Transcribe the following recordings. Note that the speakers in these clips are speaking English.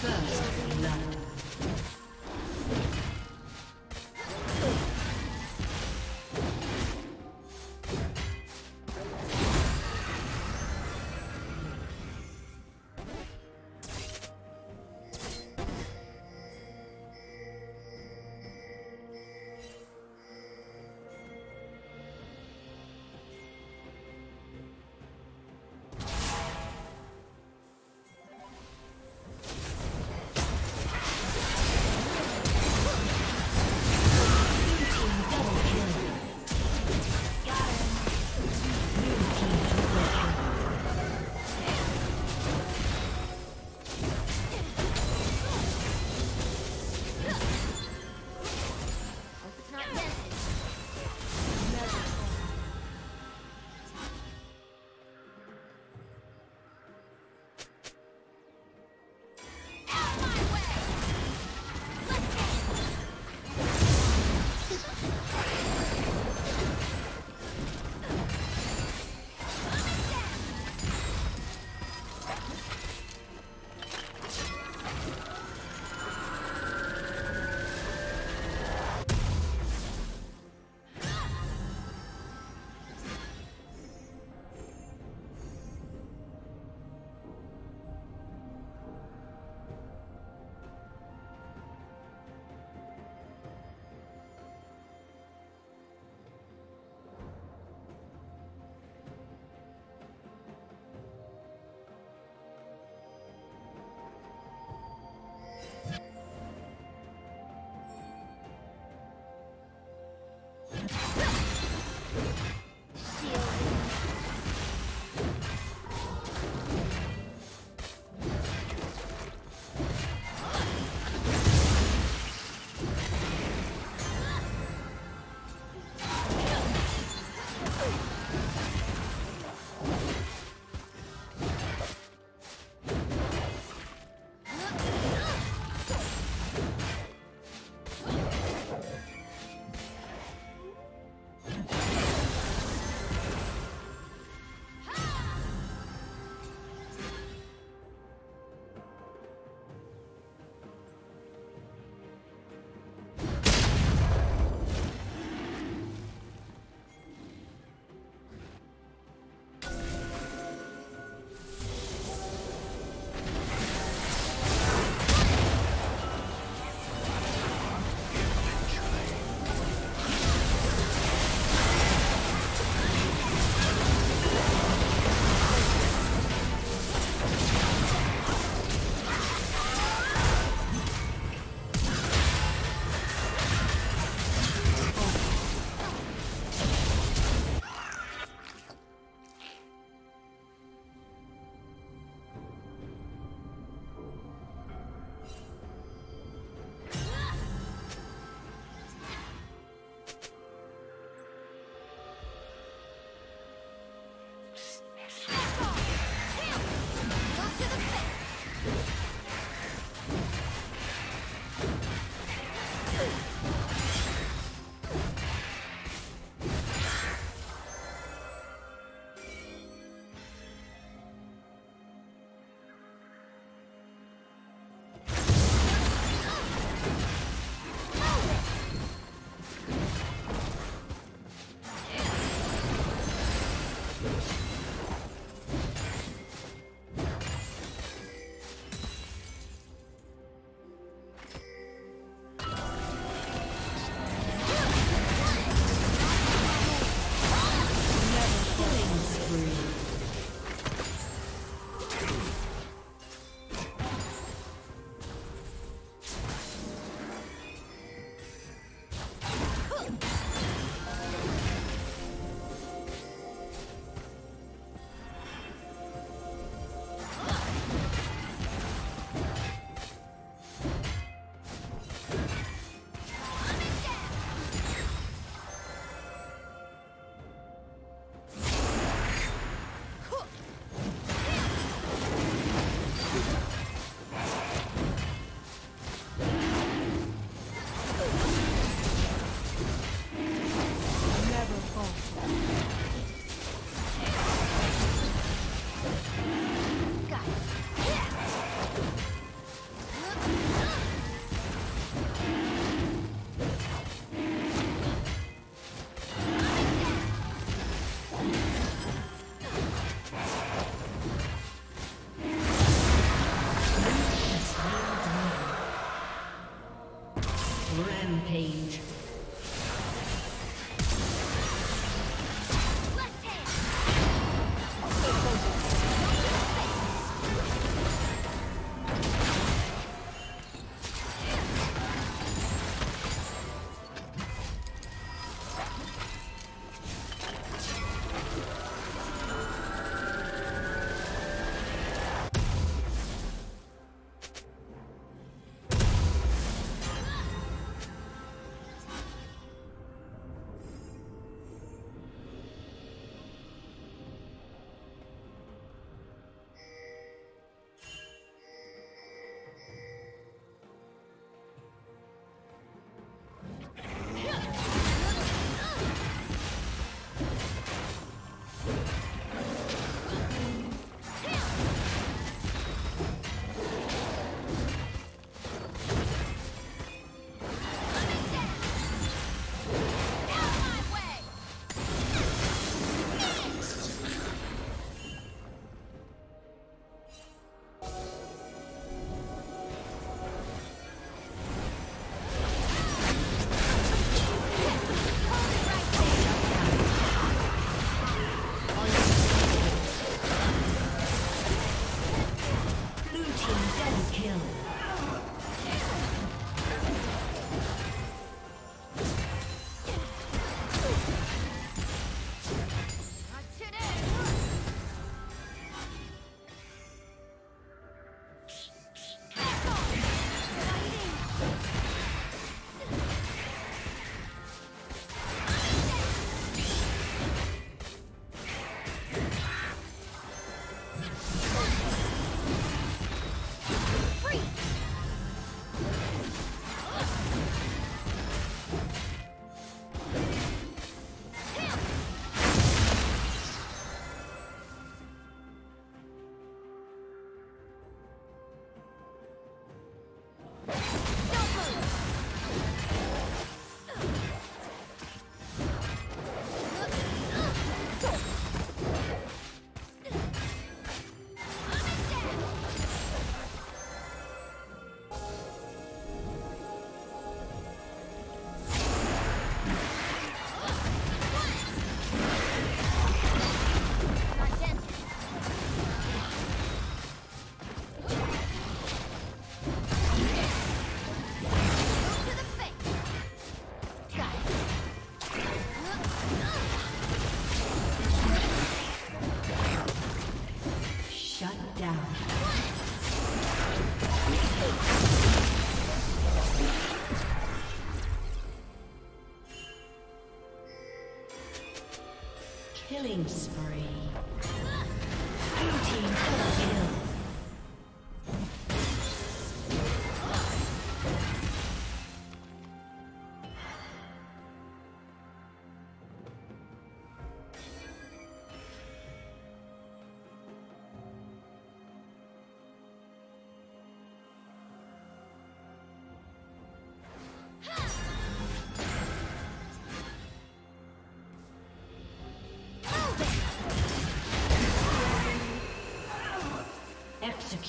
First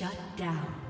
Shut down.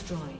destroyed.